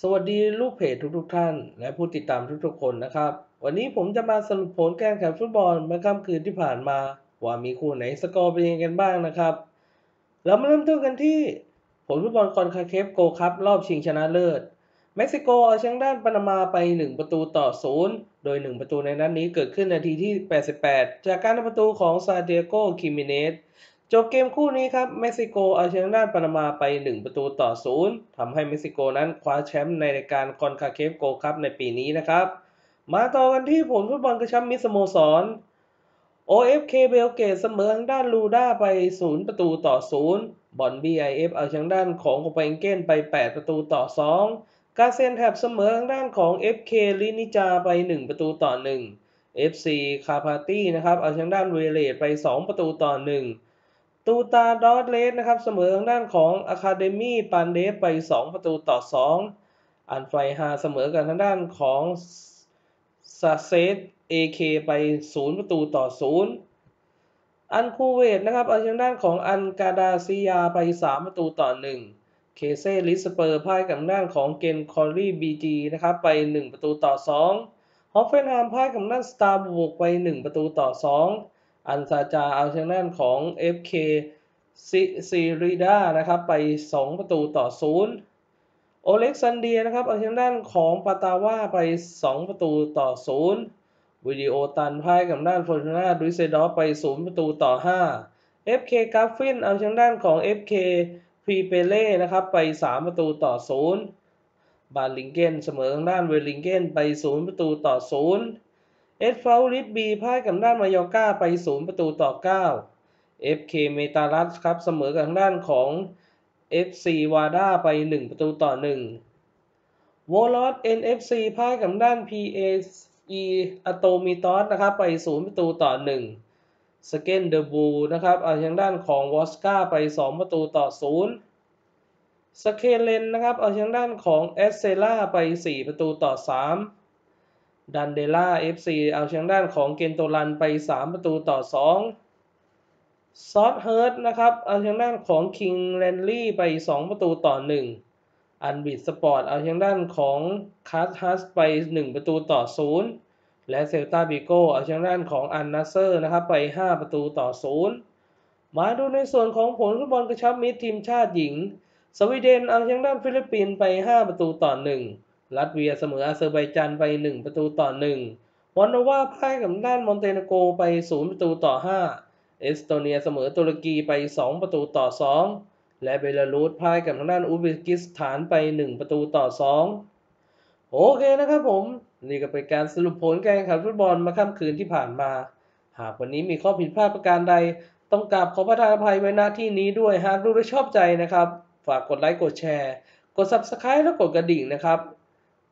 สวัสดีลูกเพจทุกๆท่าน และผู้ติดตามทุกๆคนนะครับ วันนี้ผมจะมาสรุปผลการแข่งฟุตบอลเมื่อค่ำคืนที่ผ่านมา ว่ามีคู่ไหนสกอร์เป็นยังไงกันบ้างนะครับเรามาเริ่มต้นกันที่ผลฟุตบอลคอนคาเคฟโกลด์คัพรอบชิงชนะเลิศเม็กซิโกเอาชนะด้านปานามาไป 1 ประตูต่อ 0 โดย 1 ประตูในนัดนี้เกิดขึ้นนาทีที่ 88 จากการทำประตูของซานติอาโก คิเมเนซ จบเกมคู่นี้ครับ เม็กซิโกเอาชนะด้านปานามาไป 1 ประตูต่อ 0ทำให้เม็กซิโกนั้นคว้าแชมป์ในรายการคอนคาเคฟโกคัพในปีนี้นะครับ มาต่อกันที่ผลฟุตบอลกระชับมิตรสโมสร OFK เบลเกตเสมอทางด้านลูด้าไป 0 ประตูต่อ 0 บอล BIF เอาชนะด้านของโคเปนเกนไป 8 ประตูต่อ 2 กาเซนแทบเสมอทางด้านของ FK ลินิจาไป 1 ประตูต่อ 1 FC คาพาตี้นะครับเอาชนะด้านเวเลตไป 2 ประตูต่อ 1 ตูตาดอทเลสนะครับเสมอทางด้านของอะคาเดมี่ปันเดฟไป 2 ประตูต่อ 2 อันไฟฮาเสมอกันทางด้านของซาเซต AK ไป 0 ประตูต่อ 0 อันคูเวตนะครับเอาชนะด้านของอันกาดาซิยาไป 3 ประตูต่อ 1 เคเซลิสเปอร์พ่ายกับด้านของเกนคอรี่บีจีนะครับไป 1 ประตูต่อ 2 ฮอฟเฟนฮามพ่ายกับด้านสตาร์บุกไป 1 ประตูต่อ 2 อันซาจาเอาชนะด้านของ FK ซิริดานะครับไป 2 ประตูต่อ 0 โอเล็กซันเดียนะครับเอาชนะด้านของปาตาว่าไป 2 ประตูต่อ 0 วิดีโอตันพ่ายกับด้านฟอร์ตูนาดุยเซดอฟไป 0 ประตูต่อ 5 FK กราฟฟินเอาชนะด้านของ FK พรีเปเล่นะครับไป 3 ประตูต่อ 0 บาลิงเกนเสมอทางด้านเวลิงเกนไป 0 ประตูต่อ 0 เอสฟาลิสบีพ่ายกับด้านมายอก้าไป0ประตูต่อ9 FK เมตาลัสครับเสมอกับทางด้านของ FC วาด้าไป1ประตูต่อ1วอลลอต NFC พ่ายกับด้าน PAE อะโตมิตอสนะครับไป0ประตูต่อ1สเกนเดอร์บูนะครับเอาทางด้านของวอสกาไป 2 ประตูต่อ0สเคเลนนะครับเอาทางด้านของเอสเซล่าไป 4 ประตูต่อ 3 ดันเดล่า FC เอาทางด้านของเกนโตลันไป 3 ประตูต่อ 2 ซอสเฮิร์ตนะครับ เอาทางด้านของคิงแลนลี่ไป 2 ประตูต่อ 1 อันบิดสปอร์ตเอาทางด้านของคาร์ทัสไป 1 ประตูต่อ 0 และเซลตาบิโกเอาทางด้านของอันนาเซอร์นะครับไป 5 ประตูต่อ 0 มาดูในส่วนของผลฟุตบอลกระชับมิตรทีมชาติหญิง สวีเดนเอาทางด้านฟิลิปปินส์ไป 5 ประตูต่อ 1 ลัตเวียเสมออาเซอร์ไบจันไป 1 ประตูต่อ 1 วอนโนวาพ่ายกับด้านมอนเตเนโกรไป 0 ประตูต่อ 5 เอสโตเนียเสมอตุรกีไป 2 ประตูต่อ 2 และเบลารุสพ่ายกับทางด้านอุซเบกิสถานไป 1 ประตูต่อ 2 โอเคนะครับผม นี่ก็เป็นการสรุปผลการแข่งขันฟุตบอลเมื่อค่ำคืนที่ผ่านมา หากวันนี้มีข้อผิดพลาดประการใด ต้องกราบขอประทานอภัยไว้ณที่นี้ด้วยหากดูและชอบใจนะครับ ฝากกดไลค์กดแชร์ กด Subscribe และกดกระดิ่งนะครับ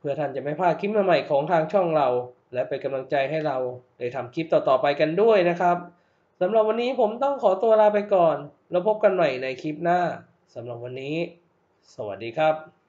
เพื่อท่านจะไม่พลาดคลิปใหม่ๆของทางช่องเรา และเป็นกำลังใจให้เราได้ทำคลิปต่อๆไปกันด้วยนะครับสำหรับวันนี้ผมต้องขอตัวลาไปก่อน แล้วพบกันใหม่ในคลิปหน้าสำหรับวันนี้ สวัสดีครับ